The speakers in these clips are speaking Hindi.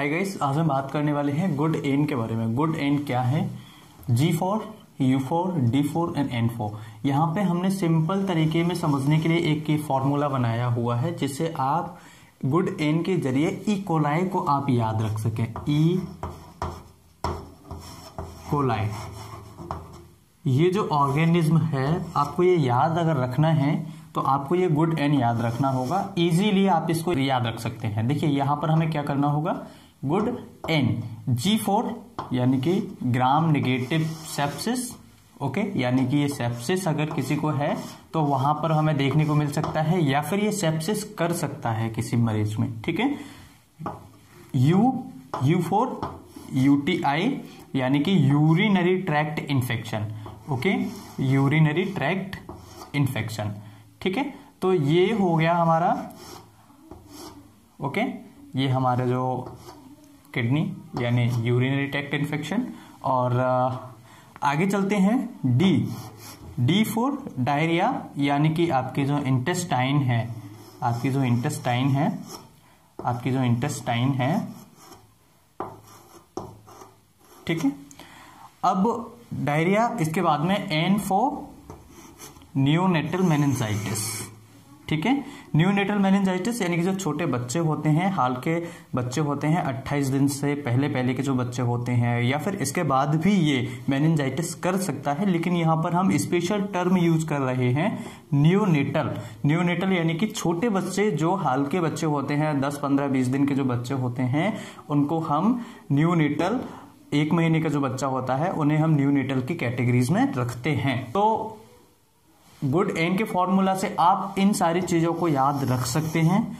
हाय गाइस आज हम बात करने वाले हैं गुड एंड के बारे में। गुड एंड क्या है? G four U four D four and N four यहाँ पे हमने सिंपल तरीके में समझने के लिए एक फॉर्मूला बनाया हुआ है जिससे आप गुड एन के ज़रिए ई कोलाई को आप याद रख सकें। ई कोलाई ये जो ऑर्गेनिज्म है, आपको ये याद अगर रखना है तो आपको ये गुड एन याद रखना होगा। इजीली आप इसको याद रख सकते हैं। देखिए, यहाँ पर हमें क्या करना होगा? Good N. जी फोर यानी कि ग्राम निगेटिव सेप्सिस ओके यानी कि ये सेप्सिस अगर किसी को है तो वहाँ पर हमें देखने को मिल सकता है, या फिर ये सेप्सिस कर सकता है किसी मरीज़ में, ठीक है? यू यू फोर यूटीआई यानी कि urinary tract infection okay urinary tract infection ठीक है? तो ये हो गया हमारा ओके okay? ये हमारा जो किडनी, यानी यूरिनरी ट्रैक्ट इन्फेक्शन और आगे चलते हैं डी डी फोर डायरिया यानी कि आपकी जो इंटेस्टाइन है, आपकी जो इंटेस्टाइन है, आपकी जो इंटेस्टाइन है, ठीक है? अब डायरिया इसके बाद में एन फोर न्यूनेटल मेनिनजाइटिस ठीक है? न्यूनेटल मेनिनजाइटिस यानी कि जो छोटे बच्चे होते हैं, हाल के बच्चे होते हैं 28 दिन से पहले पहले के जो बच्चे होते हैं, या फिर इसके बाद भी ये मेनिनजाइटिस कर सकता है, लेकिन यहाँ पर हम स्पेशल टर्म यूज़ कर रहे हैं न्यू न्यूनेटल न्यूनेटल यानी कि छोटे बच्चे जो हाल के बच्चे होते हैं, दस, पंद्रह, बीस दिन के जो बच्चे होते हैं, उनको हम न्यूनेटल एक महीने का जो बच्चा होता है, उन्हें हम न्यूनेटल की कैटेगरीज में रखते हैं। तो गुड एन के फॉर्मूला से आप इन सारी चीज़ों को याद रख सकते हैं।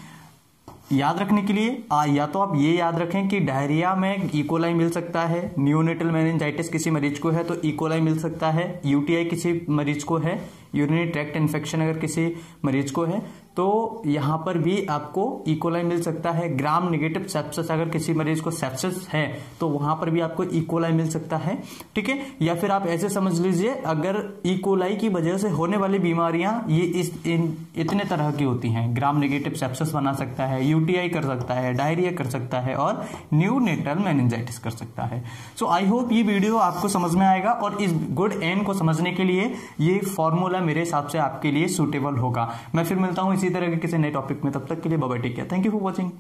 याद रखने के लिए आ, या तो आप ये याद रखें कि डायरिया में इकोलाई मिल सकता है न्यूनेटल मेनिनजाइटिस किसी मरीज़ को है तो इकोलाई मिल सकता है यूटीआई किसी मरीज़ को है यूरिनरी ट्रैक्ट इन्फेक्शन अगर किसी मरीज़ को है तो यहाँ पर भी आपको इकोलाई मिल सकता है। ग्राम निगेटिव सेप्सिस अगर किसी मरीज़ को सेप्सिस है तो वहाँ पर भी आपको इकोलाई मिल सकता है। ठीक है? या फिर आप ऐसे समझ लीजिए अगर इकोलाई की वजह से होने वाली बीमारियाँ ये इस इन, इतने तरह की होती हैं। ग्राम निगेटिव सेप्सिस बना सकता है यूटीआई कर सकता है डायरिया कर सकता है और न्यू नेटल मेनिंजाइटिस कर सकता है। सो आई होप ये वीडियो आपको समझ में आएगा और इस गुड एन को समझने के लिए ये फॉर्मूला मेरे हिसाब से आपके लिए सुटेबल होगा। मैं फिर मिलता हूँ इसी तरह के किसी नए टॉपिक में तब तक के लिए बाबा take care thank you for watching